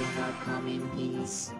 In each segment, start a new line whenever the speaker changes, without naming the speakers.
can now come in peace.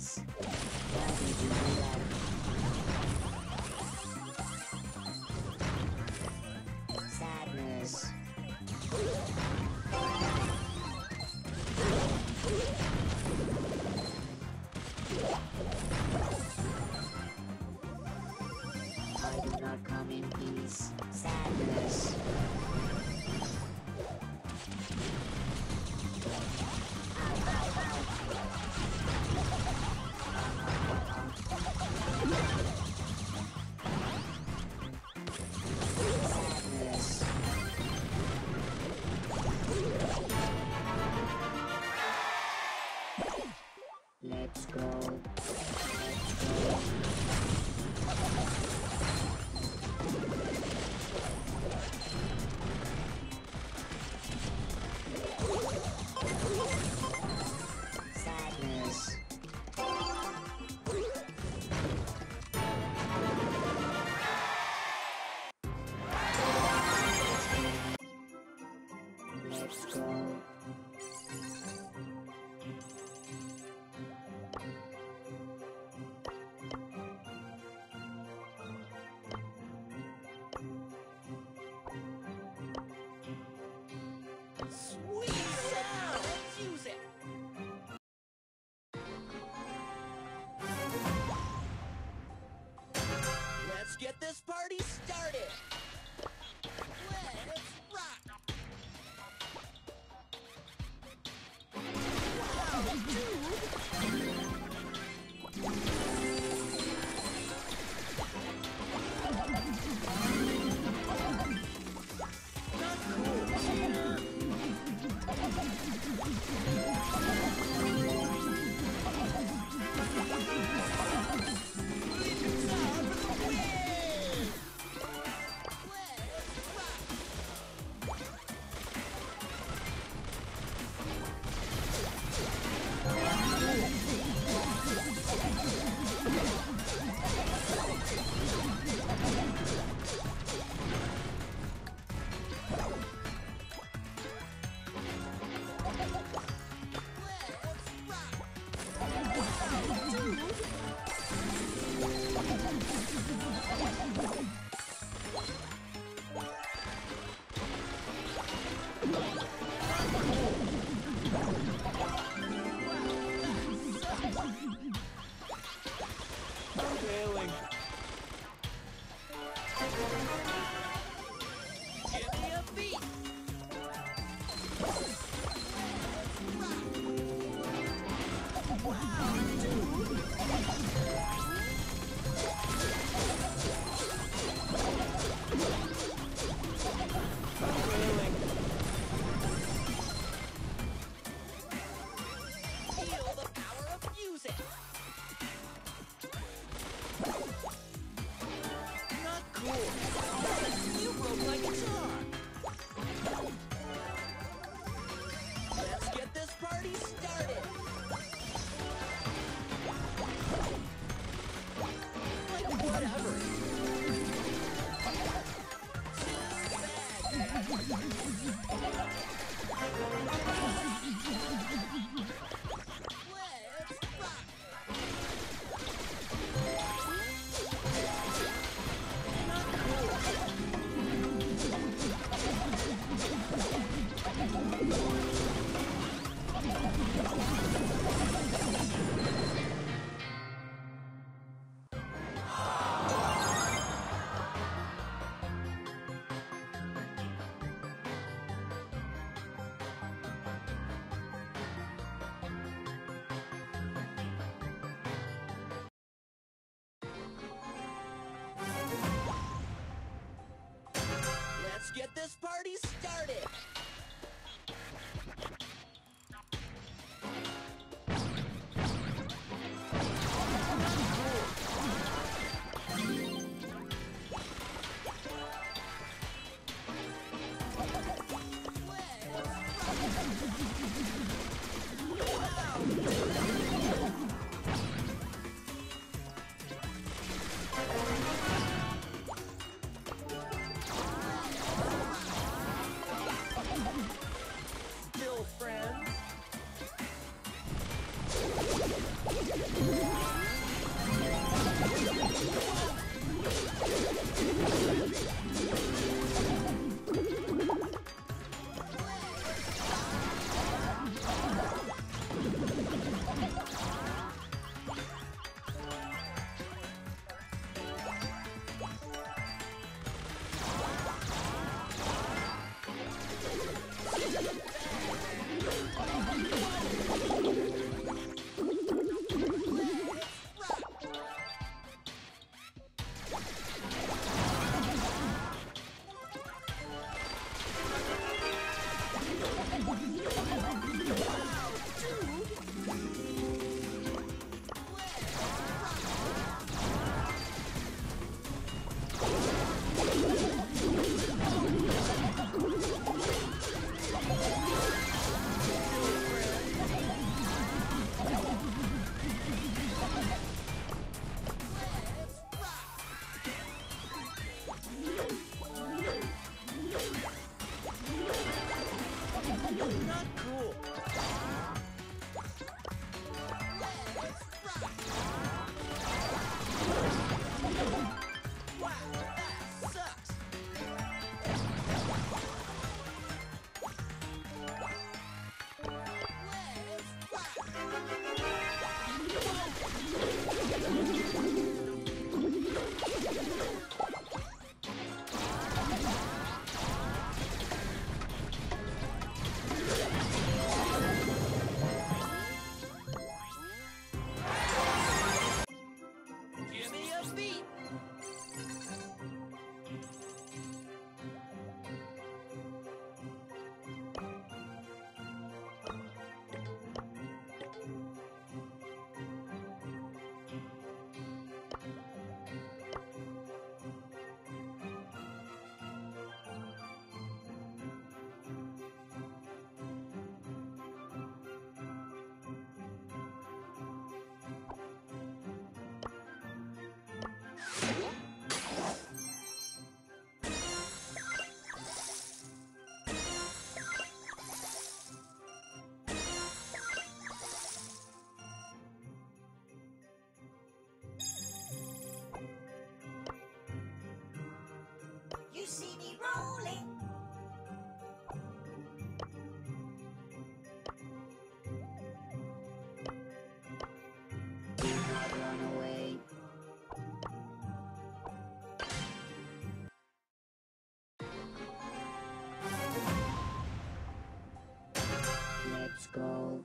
please. this
party started! This party started. Give
go.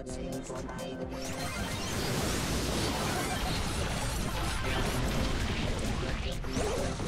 I got saved for by the bear. I do not come in peace.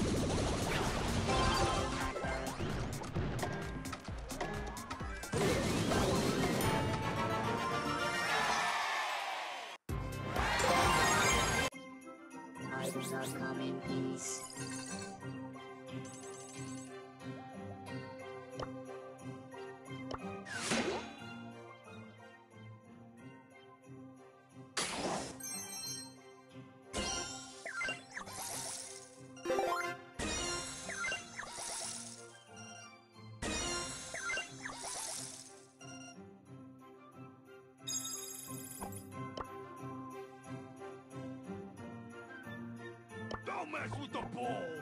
Come junto, Paul!